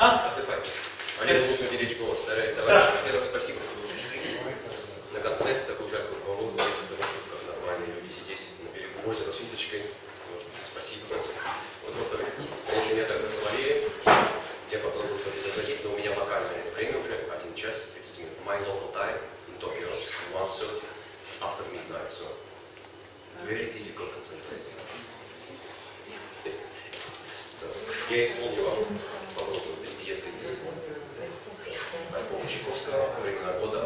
А? Отдыхай. Олег, нужно беречь голос. Дорогие товарищи, во-первых, спасибо, что вы пришли на концерт, такую жаркую погоду, без этого шутка, нормальные люди сидеть на берегу озера с удочкой. Вот, спасибо. Вот, во-вторых, у меня тогда заболели, я попробую что-то заходить, но у меня локальное время уже 1 час 30 минут. My local time in Tokyo, 1.30 after midnight, so very difficult concentration. Я исполню вам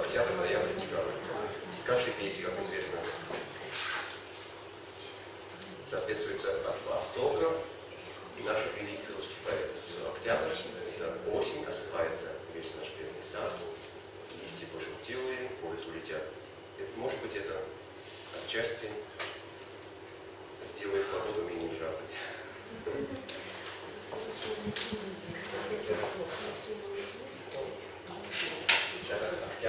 октябрь, ноябрь, декабрь. Каждой песне, как известно, соответствует ав- автограф наших великих русских поэтов. Все, Октябрь – это осень, осыпается весь наш бедный сад, листья пожелтелые, улицу летят. Это, может быть, это отчасти сделает погоду менее жаркой. la partie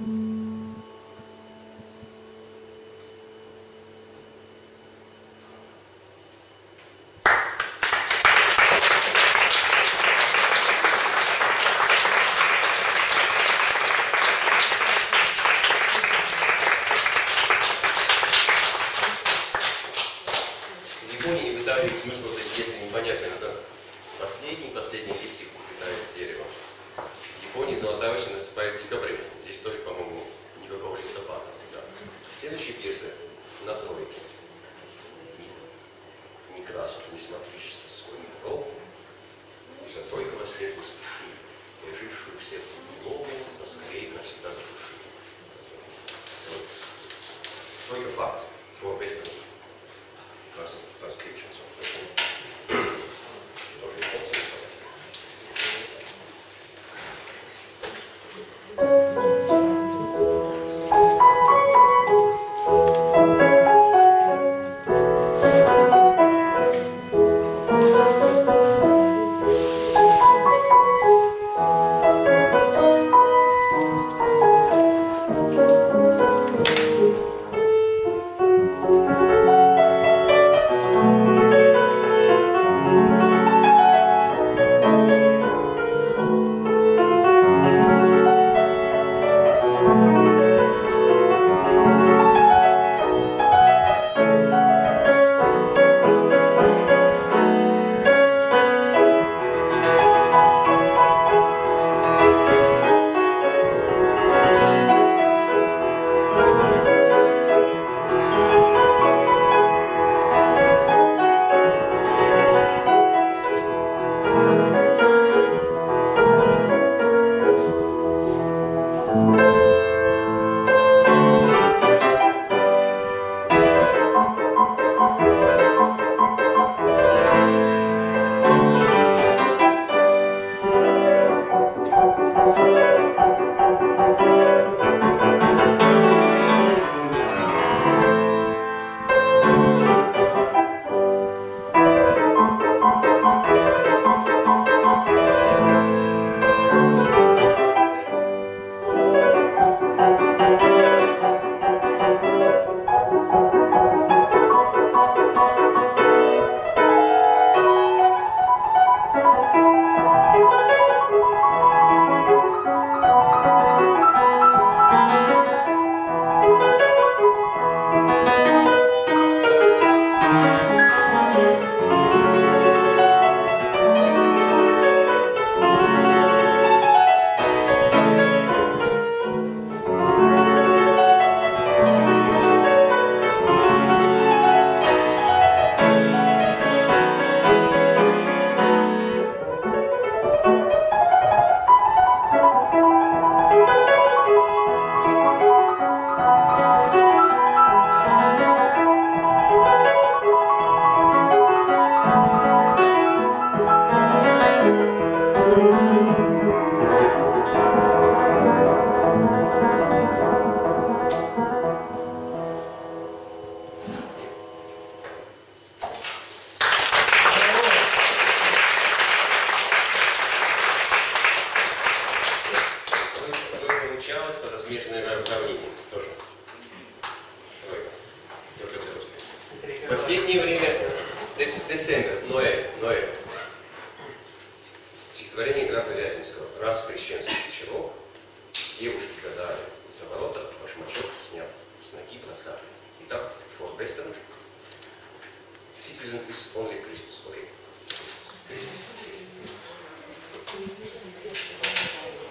Mm-hmm. На тройке. Некрасов, не смотришь со своим кров, и за тройка во след спеши, лежившую в сердце былого, поскорее навсегда задуши. Вот. Тройка факт. For Western transcriptions. Тоже Стихотворение графа Вяземского. Раз крещенский вечерок, девушки, когда за ворота, башмачок сняв с ноги бросали. Итак, for Western, citizen is only Christmas. Okay. Christmas.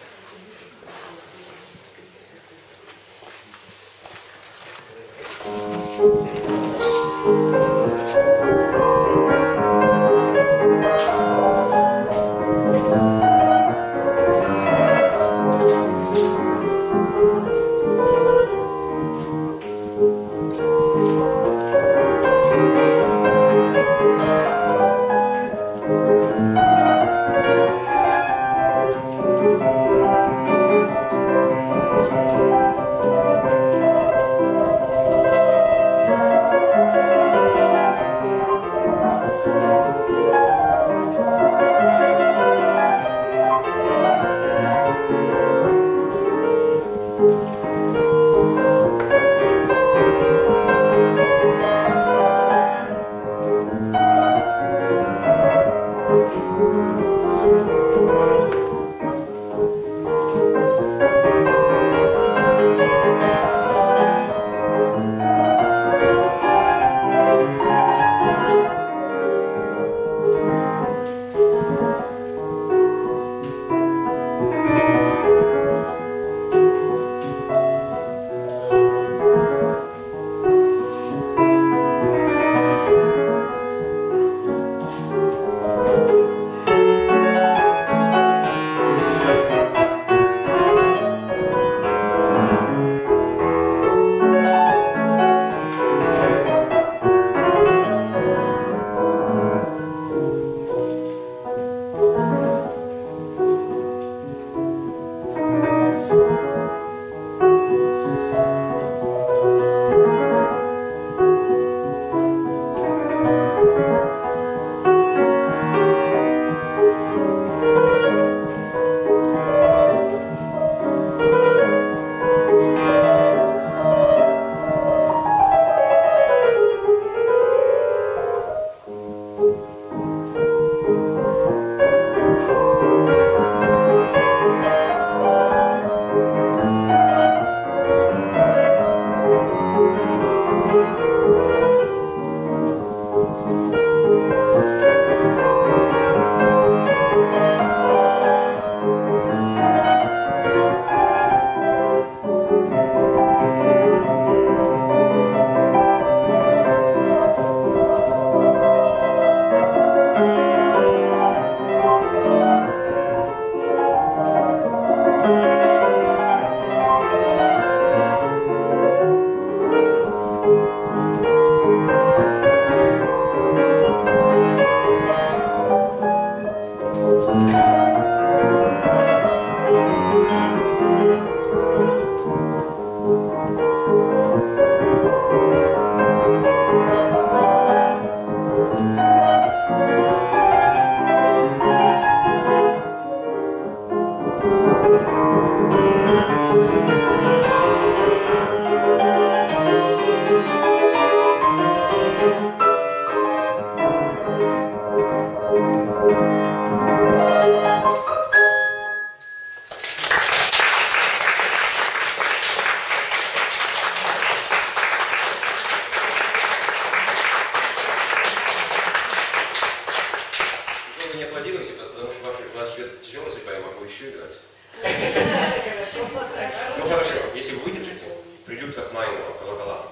Еще играть. Ну хорошо, если вы выдержите, придут Рахманинова колокола.